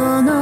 その